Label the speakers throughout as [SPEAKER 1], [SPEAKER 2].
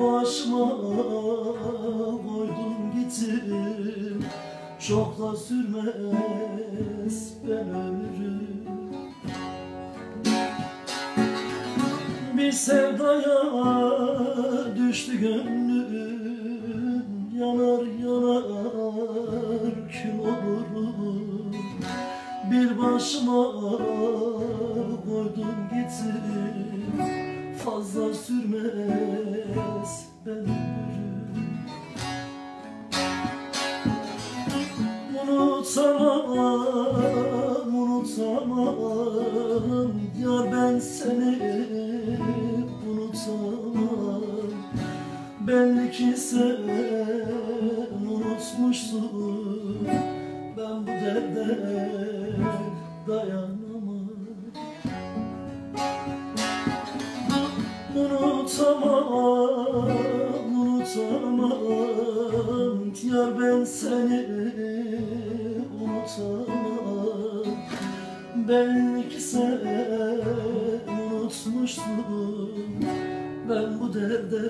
[SPEAKER 1] başıma koydum gittim Çok da sürmez ben ömrüm. Bir sevdaya düştü gönlüm. Yanar yanar kül olurum. Bir başıma koydum gittim Fazla sürmez Unutamam, unutamam Yar ben seni unutamam Belli ki sen unutmuşsun. Ben bu derde dayanamam. Unutamam, unutamam Yar ben seni Belli ki sen unutmuşsun Ben bu derde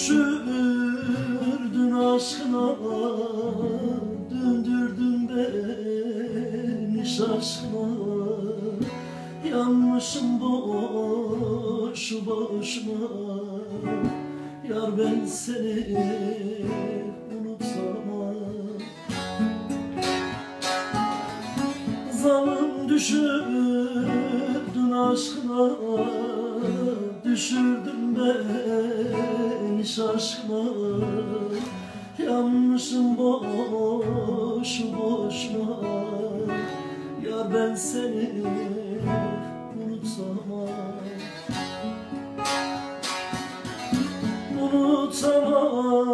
[SPEAKER 1] düşürdün aşkına Döndürdün beni şaşkına Yanmışım boşu boşuna. Yar ben seni unutamam Zalim düşürdün aşkına. Düşürdün beni şaşkına Yanmışım boşu boşuna. Yar ben seni unutamam. Unutamam,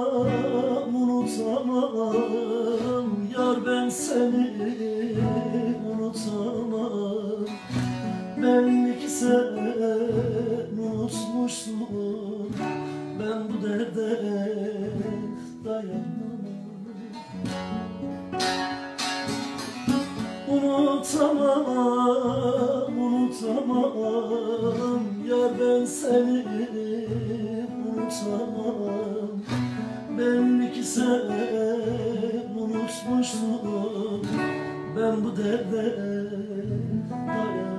[SPEAKER 1] Belli ki sen unutmuşsun. Ben bu derde dayanamam. Unutamam, unutamam. Yar ben seni unutamam. Belli ki sen unutmuşsun. Ben bu derde dayanamam